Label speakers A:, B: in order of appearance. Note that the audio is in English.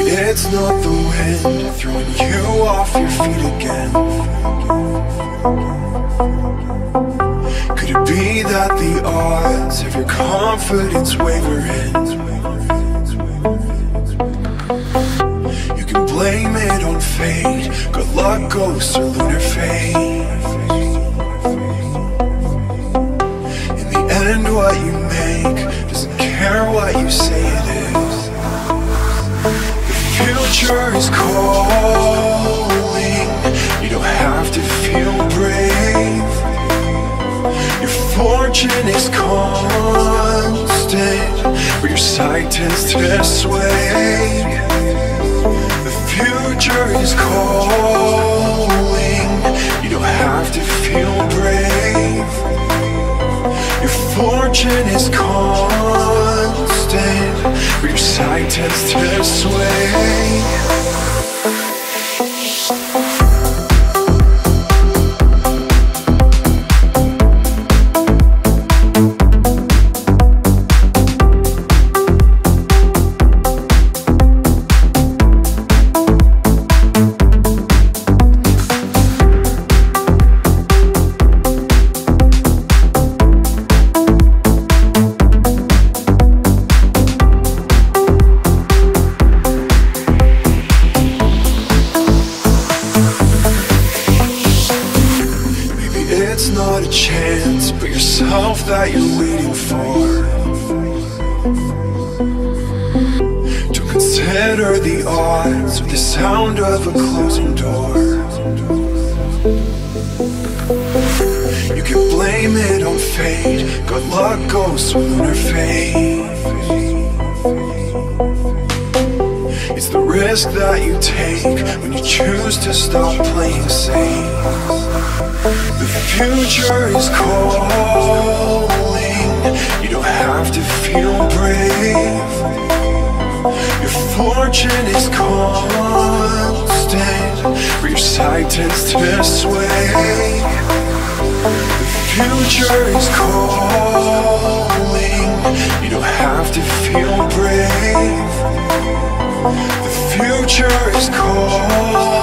A: It's not the wind throwing you off your feet again. Could it be that the odds of your confidence wavering? You can blame it on fate, good luck, ghosts, or lunar phase. Fortune is constant, but your sight tends to sway. The future is calling. You don't have to feel brave. Your fortune is constant, but your sight tends but yourself that you're waiting for. To consider the odds with the sound of a closing door. You can blame it on fate, good luck goes with lunar fate. It's the risk that you take when you choose to stop playing safe. The future is calling. You don't have to feel brave. Your fortune is constant, but your sight tends to sway. The future is calling. You don't have to feel brave. The future is calling.